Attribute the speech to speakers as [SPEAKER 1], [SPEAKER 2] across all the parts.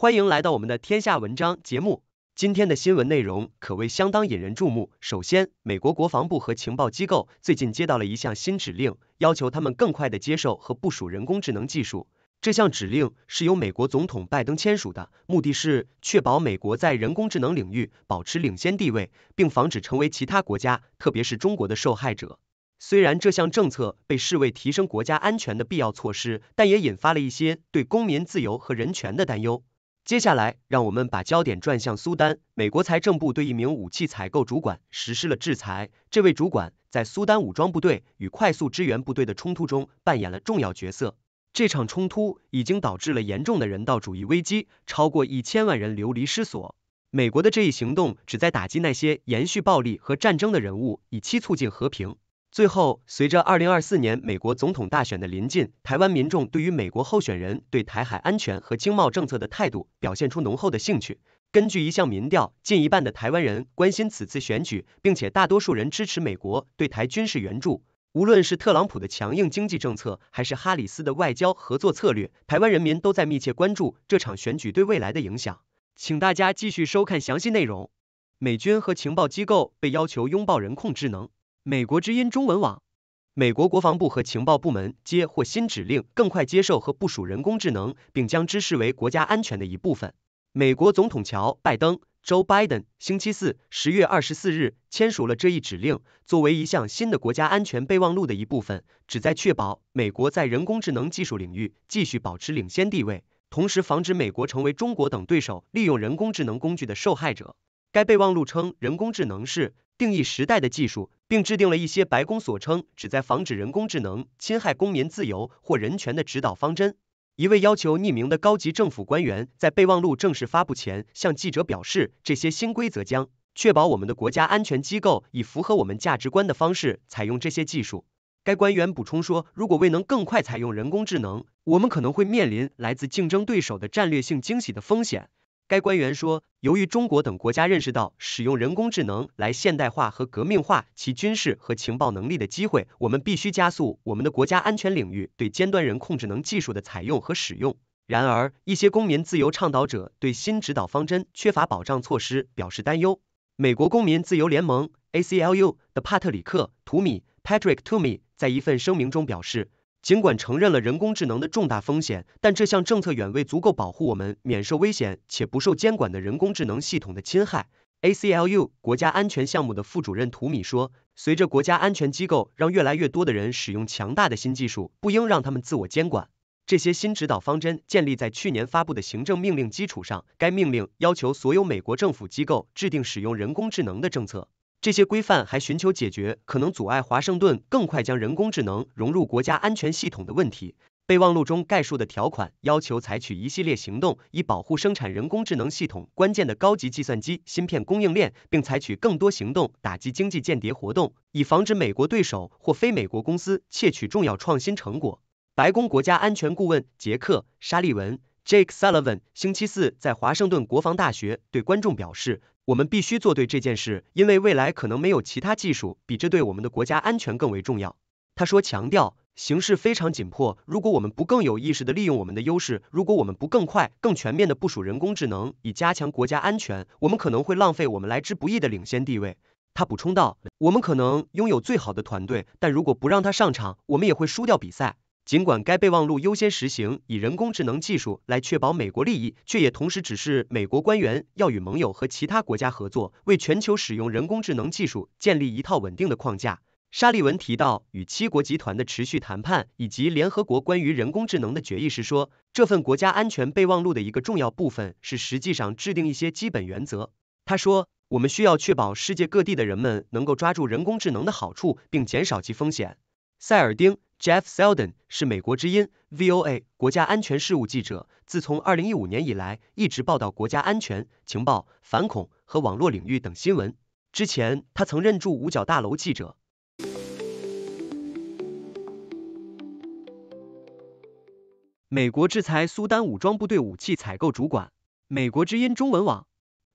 [SPEAKER 1] 欢迎来到我们的天下文章节目。今天的新闻内容可谓相当引人注目。首先，美国国防部和情报机构最近接到了一项新指令，要求他们更快的接受和部署人工智能技术。这项指令是由美国总统拜登签署的，目的是确保美国在人工智能领域保持领先地位，并防止成为其他国家，特别是中国的受害者。虽然这项政策被视为提升国家安全的必要措施，但也引发了一些对公民自由和人权的担忧。接下来，让我们把焦点转向苏丹。美国财政部对一名武器采购主管实施了制裁。这位主管在苏丹武装部队与快速支援部队的冲突中扮演了重要角色。这场冲突已经导致了严重的人道主义危机，超过一千万人流离失所。美国的这一行动旨在打击那些延续暴力和战争的人物，以期促进和平。最后，随着二零二四年美国总统大选的临近，台湾民众对于美国候选人对台海安全和经贸政策的态度表现出浓厚的兴趣。根据一项民调，近一半的台湾人关心此次选举，并且大多数人支持美国对台军事援助。无论是特朗普的强硬经济政策，还是哈里斯的外交合作策略，台湾人民都在密切关注这场选举对未来的影响。请大家继续收看详细内容。美军和情报机构被要求拥抱人工智能。美国之音中文网，美国国防部和情报部门接获新指令，更快接受和部署人工智能，并将之视为国家安全的一部分。美国总统乔·拜登 （Joe Biden） 星期四（十月二十四日）签署了这一指令，作为一项新的国家安全备忘录的一部分，旨在确保美国在人工智能技术领域继续保持领先地位，同时防止美国成为中国等对手利用人工智能工具的受害者。该备忘录称，人工智能是定义时代的技术，并制定了一些白宫所称旨在防止人工智能侵害公民自由或人权的指导方针。一位要求匿名的高级政府官员在备忘录正式发布前向记者表示，这些新规则将确保我们的国家安全机构以符合我们价值观的方式采用这些技术。该官员补充说，如果未能更快采用人工智能，我们可能会面临来自竞争对手的战略性惊喜的风险。该官员说，由于中国等国家认识到使用人工智能来现代化和革命化其军事和情报能力的机会，我们必须加速我们的国家安全领域对尖端人工智能技术的采用和使用。然而，一些公民自由倡导者对新指导方针缺乏保障措施表示担忧。美国公民自由联盟 （ACLU） 的帕特里克·图米 （Patrick Toomey） 在一份声明中表示。尽管承认了人工智能的重大风险，但这项政策远未足够保护我们免受危险且不受监管的人工智能系统的侵害。ACLU 国家安全项目的副主任图米说：“随着国家安全机构让越来越多的人使用强大的新技术，不应让他们自我监管。这些新指导方针建立在去年发布的行政命令基础上。该命令要求所有美国政府机构制定使用人工智能的政策。”这些规范还寻求解决可能阻碍华盛顿更快将人工智能融入国家安全系统的问题。备忘录中概述的条款要求采取一系列行动，以保护生产人工智能系统关键的高级计算机芯片供应链，并采取更多行动打击经济间谍活动，以防止美国对手或非美国公司窃取重要创新成果。白宫国家安全顾问杰克·沙利文 （Jake Sullivan） 星期四在华盛顿国防大学对观众表示。我们必须做对这件事，因为未来可能没有其他技术比这对我们的国家安全更为重要。他说，强调形势非常紧迫，如果我们不更有意识地利用我们的优势，如果我们不更快、更全面地部署人工智能以加强国家安全，我们可能会浪费我们来之不易的领先地位。他补充道，我们可能拥有最好的团队，但如果不让他上场，我们也会输掉比赛。尽管该备忘录优先实行以人工智能技术来确保美国利益，却也同时指示美国官员要与盟友和其他国家合作，为全球使用人工智能技术建立一套稳定的框架。沙利文提到与七国集团的持续谈判，以及联合国关于人工智能的决议时说，这份国家安全备忘录的一个重要部分是实际上制定一些基本原则。他说，我们需要确保世界各地的人们能够抓住人工智能的好处，并减少其风险。塞尔丁。Jeff Seldon 是美国之音 VOA 国家安全事务记者，自从2015年以来，一直报道国家安全、情报、反恐和网络领域等新闻。之前，他曾任驻五角大楼记者。美国制裁苏丹武装部队武器采购主管。美国之音中文网。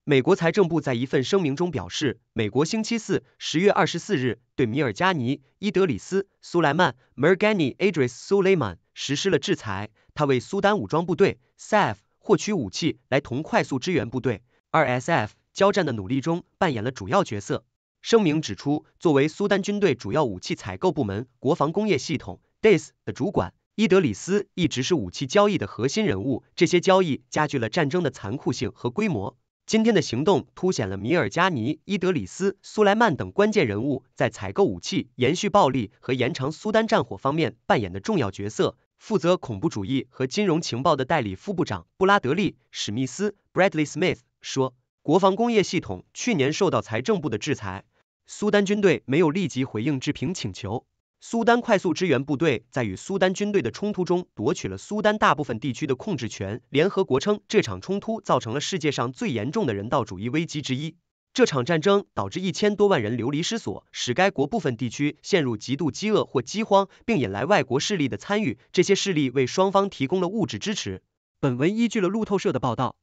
[SPEAKER 1] 美国财政部在一份声明中表示，美国星期四十月二十四日对米尔加尼·伊德里斯·苏莱曼 （Mergani Idris Sulaiman） 实施了制裁，他为苏丹武装部队 （SAF） 获取武器来同快速支援部队 RSF 交战的努力中扮演了主要角色。声明指出，作为苏丹军队主要武器采购部门国防工业系统 DIS 的主管，伊德里斯一直是武器交易的核心人物。这些交易加剧了战争的残酷性和规模。今天的行动凸显了米尔加尼、伊德里斯、苏莱曼等关键人物在采购武器、延续暴力和延长苏丹战火方面扮演的重要角色。负责恐怖主义和金融情报的代理副部长布拉德利·史密斯 （Bradley Smith） 说，国防工业系统去年受到财政部的制裁。苏丹军队没有立即回应置评请求。苏丹快速支援部队在与苏丹军队的冲突中夺取了苏丹大部分地区的控制权。联合国称，这场冲突造成了世界上最严重的人道主义危机之一。这场战争导致一千多万人流离失所，使该国部分地区陷入极度饥饿或饥荒，并引来外国势力的参与。这些势力为双方提供了物质支持。本文依据了路透社的报道。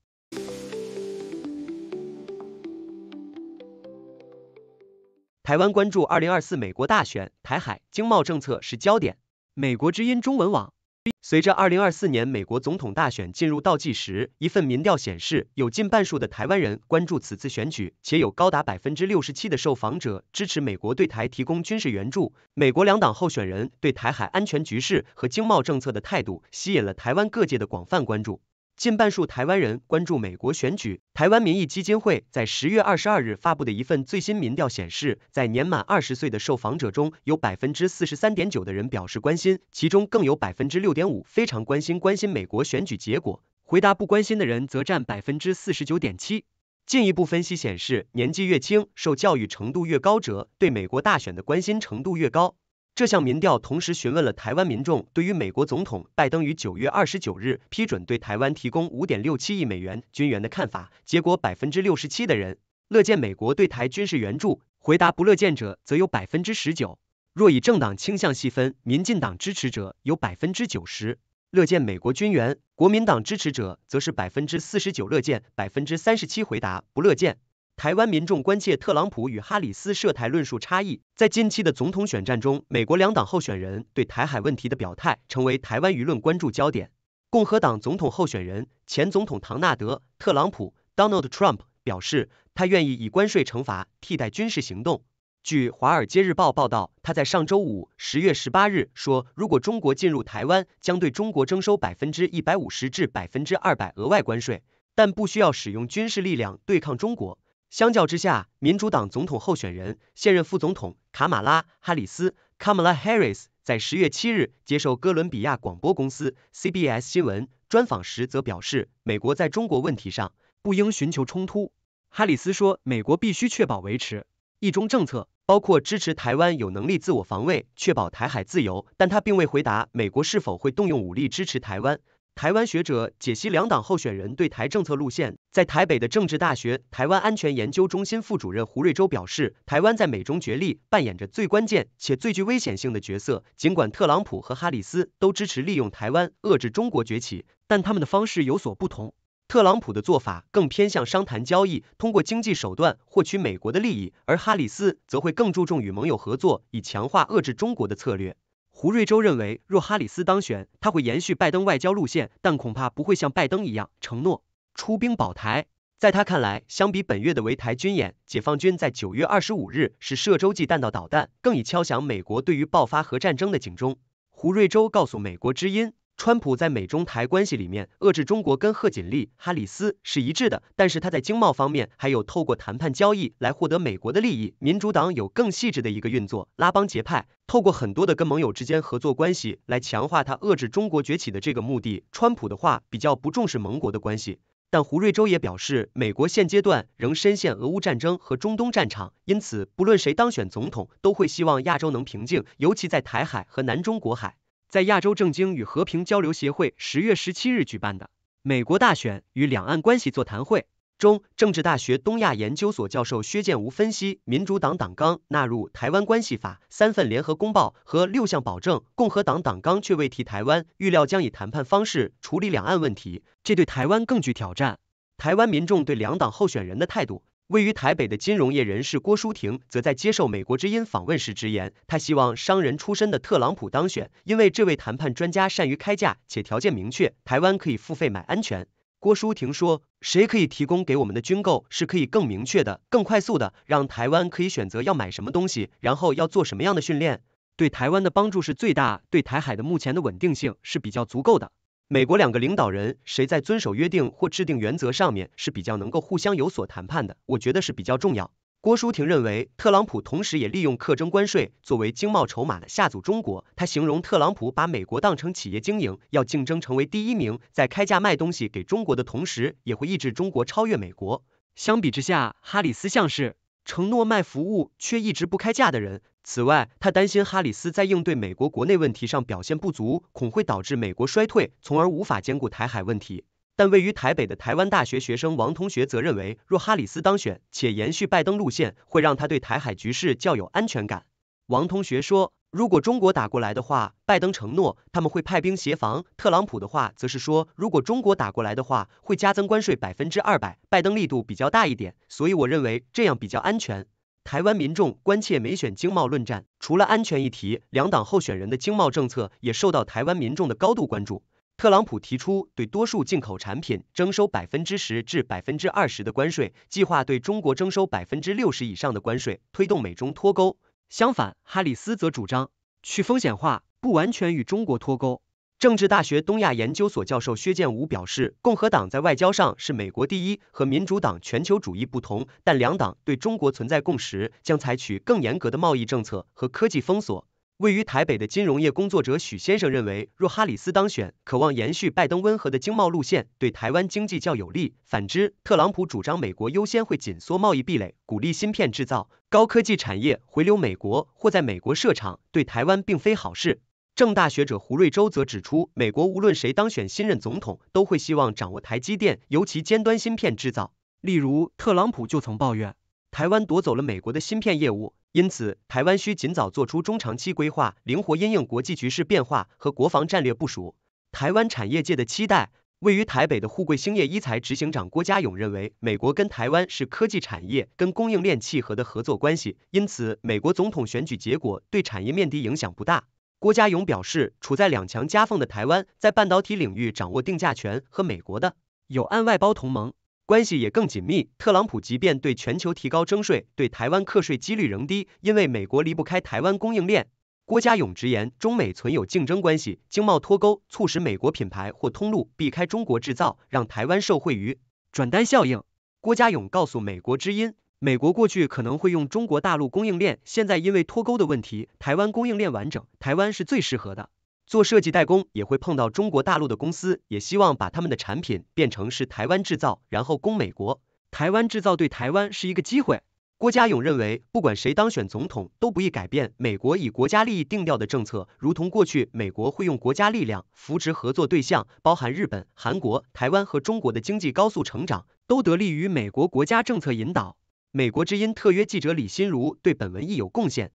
[SPEAKER 1] 台湾关注二零二四美国大选，台海经贸政策是焦点。美国之音中文网，随着二零二四年美国总统大选进入倒计时，一份民调显示，有近半数的台湾人关注此次选举，且有高达百分之六十七的受访者支持美国对台提供军事援助。美国两党候选人对台海安全局势和经贸政策的态度，吸引了台湾各界的广泛关注。近半数台湾人关注美国选举。台湾民意基金会在十月二十二日发布的一份最新民调显示，在年满二十岁的受访者中，有百分之四十三点九的人表示关心，其中更有百分之六点五非常关心关心美国选举结果。回答不关心的人则占百分之四十九点七。进一步分析显示，年纪越轻、受教育程度越高者，对美国大选的关心程度越高。这项民调同时询问了台湾民众对于美国总统拜登于九月二十九日批准对台湾提供五点六七亿美元军援的看法，结果百分之六十七的人乐见美国对台军事援助，回答不乐见者则有百分之十九。若以政党倾向细分，民进党支持者有百分之九十乐见美国军援，国民党支持者则是百分之四十九乐见，百分之三十七回答不乐见。台湾民众关切特朗普与哈里斯涉台论述差异。在近期的总统选战中，美国两党候选人对台海问题的表态成为台湾舆论关注焦点。共和党总统候选人前总统唐纳德·特朗普 （Donald Trump） 表示，他愿意以关税惩罚替代军事行动。据《华尔街日报》报道，他在上周五（十月十八日）说，如果中国进入台湾，将对中国征收百分之一百五十至百分之二百额外关税，但不需要使用军事力量对抗中国。相较之下，民主党总统候选人、现任副总统卡马拉·哈里斯 （Kamala Harris） 在十月七日接受哥伦比亚广播公司 （CBS） 新闻专访时，则表示，美国在中国问题上不应寻求冲突。哈里斯说，美国必须确保维持一中政策，包括支持台湾有能力自我防卫，确保台海自由，但他并未回答美国是否会动用武力支持台湾。台湾学者解析两党候选人对台政策路线。在台北的政治大学台湾安全研究中心副主任胡瑞洲表示，台湾在美中角力扮演着最关键且最具危险性的角色。尽管特朗普和哈里斯都支持利用台湾遏制中国崛起，但他们的方式有所不同。特朗普的做法更偏向商谈交易，通过经济手段获取美国的利益，而哈里斯则会更注重与盟友合作，以强化遏制中国的策略。胡瑞洲认为，若哈里斯当选，他会延续拜登外交路线，但恐怕不会像拜登一样承诺出兵保台。在他看来，相比本月的围台军演，解放军在九月二十五日是射洲际弹道导弹，更已敲响美国对于爆发核战争的警钟。胡瑞洲告诉美国之音。川普在美中台关系里面遏制中国跟贺锦丽、哈里斯是一致的，但是他在经贸方面还有透过谈判交易来获得美国的利益。民主党有更细致的一个运作，拉帮结派，透过很多的跟盟友之间合作关系来强化他遏制中国崛起的这个目的。川普的话比较不重视盟国的关系，但胡瑞洲也表示，美国现阶段仍深陷俄乌战争和中东战场，因此不论谁当选总统，都会希望亚洲能平静，尤其在台海和南中国海。在亚洲政经与和平交流协会十月十七日举办的美国大选与两岸关系座谈会中，政治大学东亚研究所教授薛建吾分析，民主党党纲纳入台湾关系法、三份联合公报和六项保证，共和党党纲却未提台湾，预料将以谈判方式处理两岸问题，这对台湾更具挑战。台湾民众对两党候选人的态度。位于台北的金融业人士郭淑婷，则在接受美国之音访问时直言，他希望商人出身的特朗普当选，因为这位谈判专家善于开价，且条件明确，台湾可以付费买安全。郭书婷说，谁可以提供给我们的军购是可以更明确的、更快速的，让台湾可以选择要买什么东西，然后要做什么样的训练，对台湾的帮助是最大，对台海的目前的稳定性是比较足够的。美国两个领导人谁在遵守约定或制定原则上面是比较能够互相有所谈判的，我觉得是比较重要。郭书婷认为，特朗普同时也利用课征关税作为经贸筹码的下阻中国。他形容特朗普把美国当成企业经营，要竞争成为第一名，在开价卖东西给中国的同时，也会抑制中国超越美国。相比之下，哈里斯像是承诺卖服务却一直不开价的人。此外，他担心哈里斯在应对美国国内问题上表现不足，恐会导致美国衰退，从而无法兼顾台海问题。但位于台北的台湾大学学生王同学则认为，若哈里斯当选且延续拜登路线，会让他对台海局势较有安全感。王同学说，如果中国打过来的话，拜登承诺他们会派兵协防；特朗普的话则是说，如果中国打过来的话，会加增关税百分之二百，拜登力度比较大一点，所以我认为这样比较安全。台湾民众关切美选经贸论战，除了安全议题，两党候选人的经贸政策也受到台湾民众的高度关注。特朗普提出对多数进口产品征收百分之十至百分之二十的关税，计划对中国征收百分之六十以上的关税，推动美中脱钩。相反，哈里斯则主张去风险化，不完全与中国脱钩。政治大学东亚研究所教授薛建武表示，共和党在外交上是美国第一，和民主党全球主义不同，但两党对中国存在共识，将采取更严格的贸易政策和科技封锁。位于台北的金融业工作者许先生认为，若哈里斯当选，渴望延续拜登温和的经贸路线，对台湾经济较有利。反之，特朗普主张美国优先会紧缩贸易壁垒，鼓励芯片制造、高科技产业回流美国或在美国设厂，对台湾并非好事。正大学者胡瑞洲则指出，美国无论谁当选新任总统，都会希望掌握台积电，尤其尖端芯片制造。例如，特朗普就曾抱怨，台湾夺走了美国的芯片业务。因此，台湾需尽早做出中长期规划，灵活因应国际局势变化和国防战略部署。台湾产业界的期待，位于台北的沪贵兴业一财执行长郭家勇认为，美国跟台湾是科技产业跟供应链契合的合作关系，因此美国总统选举结果对产业面的影响不大。郭家勇表示，处在两强夹缝的台湾，在半导体领域掌握定价权，和美国的有岸外包同盟。关系也更紧密。特朗普即便对全球提高征税，对台湾课税几率仍低，因为美国离不开台湾供应链。郭家勇直言，中美存有竞争关系，经贸脱钩促使美国品牌或通路避开中国制造，让台湾受惠于转单效应。郭家勇告诉美国之音，美国过去可能会用中国大陆供应链，现在因为脱钩的问题，台湾供应链完整，台湾是最适合的。做设计代工也会碰到中国大陆的公司，也希望把他们的产品变成是台湾制造，然后供美国。台湾制造对台湾是一个机会。郭家勇认为，不管谁当选总统，都不易改变美国以国家利益定调的政策，如同过去美国会用国家力量扶持合作对象，包含日本、韩国、台湾和中国的经济高速成长，都得利于美国国家政策引导。美国之音特约记者李新如对本文亦有贡献。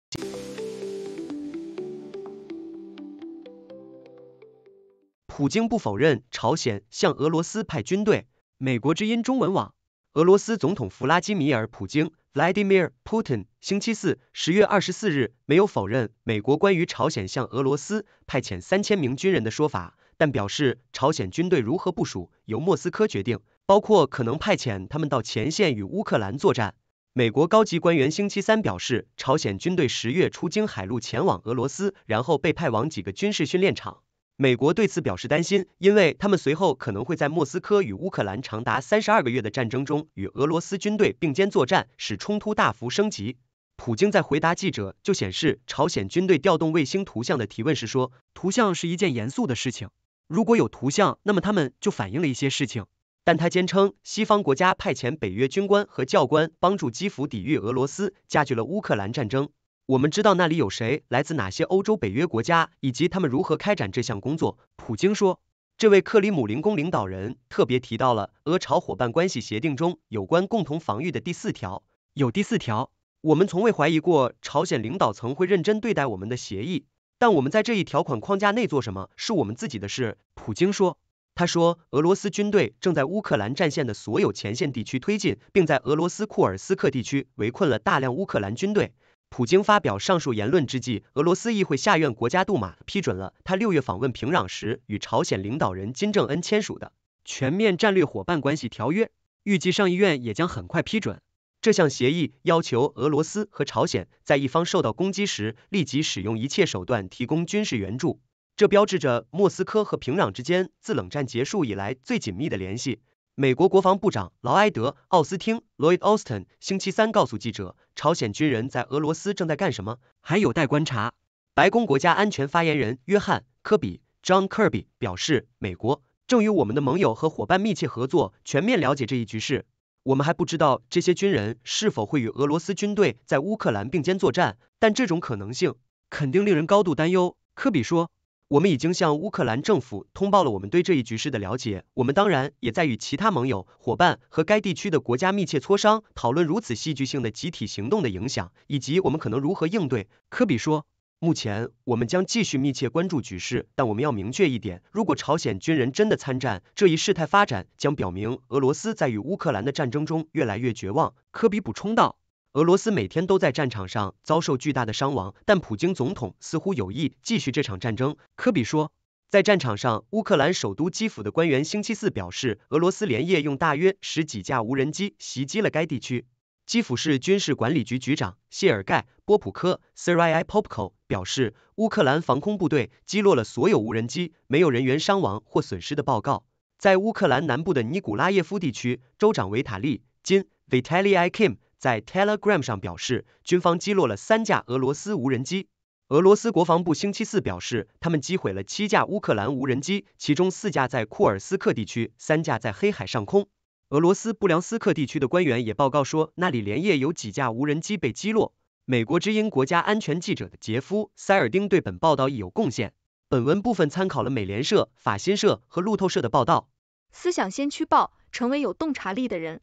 [SPEAKER 1] 普京不否认朝鲜向俄罗斯派军队。美国之音中文网，俄罗斯总统弗拉基米尔·普京 （Vladimir Putin） 星期四（十月二十四日）没有否认美国关于朝鲜向俄罗斯派遣三千名军人的说法，但表示朝鲜军队如何部署由莫斯科决定，包括可能派遣他们到前线与乌克兰作战。美国高级官员星期三表示，朝鲜军队十月出经海路前往俄罗斯，然后被派往几个军事训练场。美国对此表示担心，因为他们随后可能会在莫斯科与乌克兰长达三十二个月的战争中与俄罗斯军队并肩作战，使冲突大幅升级。普京在回答记者就显示朝鲜军队调动卫星图像的提问时说，图像是一件严肃的事情，如果有图像，那么他们就反映了一些事情。但他坚称，西方国家派遣北约军官和教官帮助基辅抵御俄罗斯，加剧了乌克兰战争。我们知道那里有谁，来自哪些欧洲北约国家，以及他们如何开展这项工作。普京说，这位克里姆林宫领导人特别提到了俄朝伙伴关系协定中有关共同防御的第四条。有第四条，我们从未怀疑过朝鲜领导层会认真对待我们的协议，但我们在这一条款框架内做什么是我们自己的事。普京说，他说，俄罗斯军队正在乌克兰战线的所有前线地区推进，并在俄罗斯库尔斯克地区围困了大量乌克兰军队。普京发表上述言论之际，俄罗斯议会下院国家杜马批准了他六月访问平壤时与朝鲜领导人金正恩签署的
[SPEAKER 2] 全面战略伙伴关系条约，预计上议院也将很快批准。
[SPEAKER 1] 这项协议要求俄罗斯和朝鲜在一方受到攻击时立即使用一切手段提供军事援助，这标志着莫斯科和平壤之间自冷战结束以来最紧密的联系。美国国防部长劳埃德·奥斯汀 （Lloyd Austin） 星期三告诉记者，朝鲜军人在俄罗斯正在干什么
[SPEAKER 2] 还有待观察。
[SPEAKER 1] 白宫国家安全发言人约翰·科比 （John Kirby） 表示，美国正与我们的盟友和伙伴密切合作，全面了解这一局势。我们还不知道这些军人是否会与俄罗斯军队在乌克兰并肩作战，但这种可能性
[SPEAKER 2] 肯定令人高度担忧。科比说：“
[SPEAKER 1] 我们已经向乌克兰政府通报了我们对这一局势的了解，我们当然也在与其他盟友、伙伴和该地区的国家密切磋商，讨论如此戏剧性的集体行动的影响，以及我们可能如何应对。”
[SPEAKER 2] 科比说。
[SPEAKER 1] 目前，我们将继续密切关注局势，但我们要明确一点，如果朝鲜军人真的参战，这一事态发展将表明俄罗斯在与乌克兰的战争中越来越绝望。
[SPEAKER 2] 科比补充道，
[SPEAKER 1] 俄罗斯每天都在战场上遭受巨大的伤亡，但普京总统似乎有意继续这场战争。
[SPEAKER 2] 科比说，
[SPEAKER 1] 在战场上，乌克兰首都基辅的官员星期四表示，俄罗斯连夜用大约十几架无人机袭击了该地区。基辅市军事管理局局长谢尔盖·波普科 s i r i Popko） 表示，乌克兰防空部队击落了所有无人机，没有人员伤亡或损失的报告。在乌克兰南部的尼古拉耶夫地区，州长维塔利·金 （Vitaly Kim） 在 Telegram 上表示，军方击落了三架俄罗斯无人机。俄罗斯国防部星期四表示，他们击毁了七架乌克兰无人机，其中四架在库尔斯克地区，三架在黑海上空。俄罗斯布良斯克地区的官员也报告说，那里连夜有几架无人机被击落。美国之音国家安全记者的杰夫·塞尔丁对本报道亦有贡献。本文部分参考了美联社、法新社和路透社的报道。
[SPEAKER 3] 思想先驱报，成为有洞察力的人。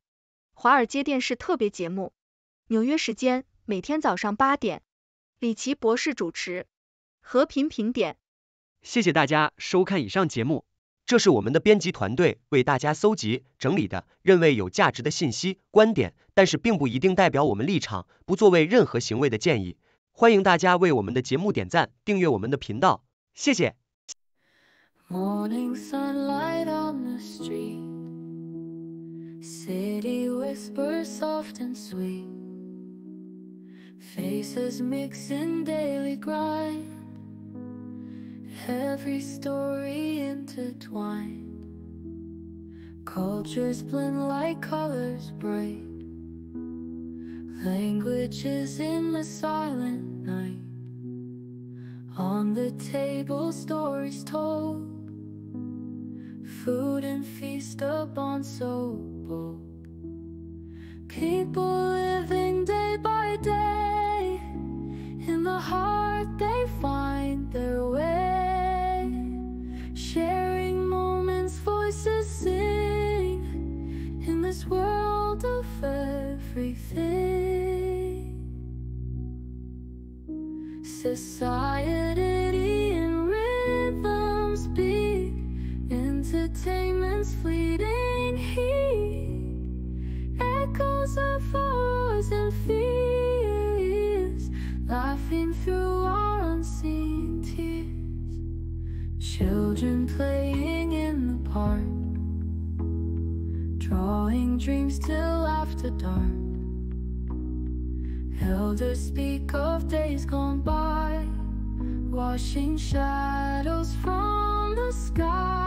[SPEAKER 3] 华尔街电视特别节目，纽约时间每天早上八点，李奇博士主持。和平评点。
[SPEAKER 2] 谢谢大家收看以上节目。
[SPEAKER 1] 这是我们的编辑团队为大家搜集整理的认为有价值的信息观点，但是并不一定代表我们立场，不作为任何行为的建议。欢迎大家为我们的节目点赞，订阅我们的频道，谢谢。
[SPEAKER 4] Every story intertwined. Cultures blend like colors bright. Languages in the silent night. On the table, stories told. Food and feast upon so bold. People living day by day. In the heart, they find their way. Sharing moments, voices sing in this world of everything. Society voice and fears, laughing through our unseen tears. Children playing in the park, drawing dreams till after dark. Elders speak of days gone by, washing shadows from the sky.